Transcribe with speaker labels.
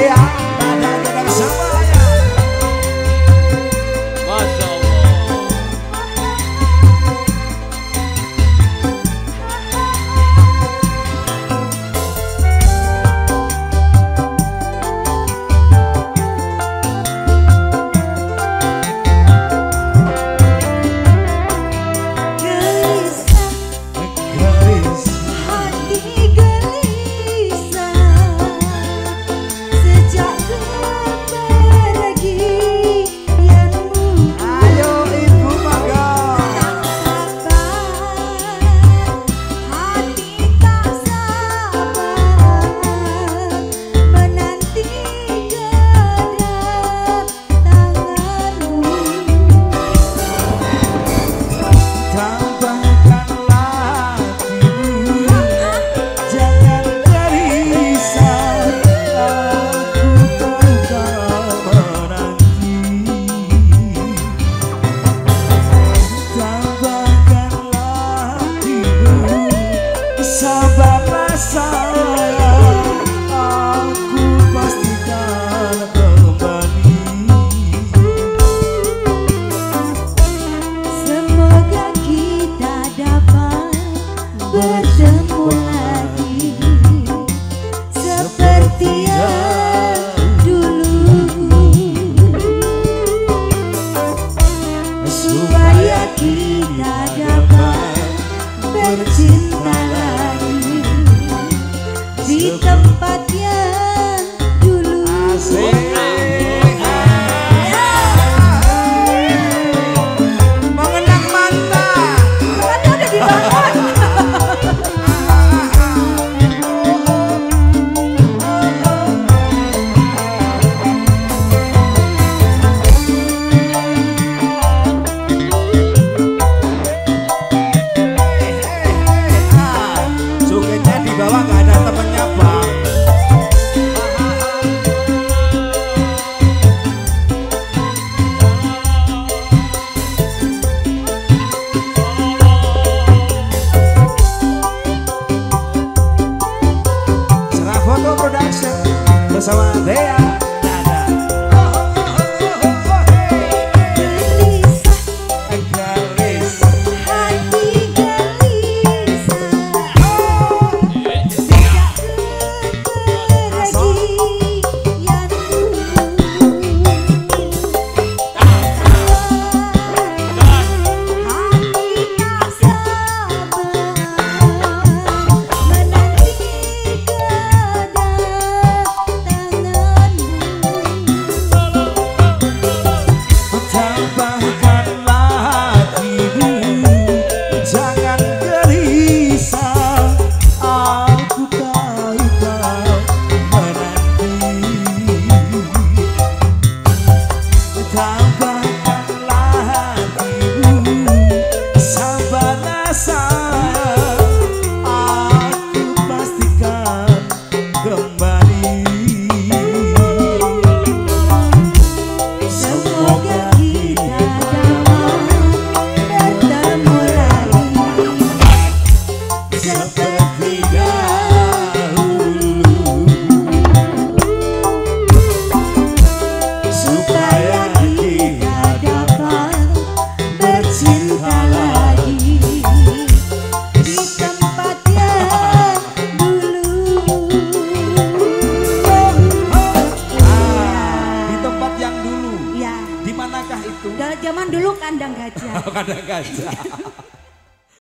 Speaker 1: Di manakah itu?
Speaker 2: Zaman dulu kandang gajah.
Speaker 1: Kandang gajah.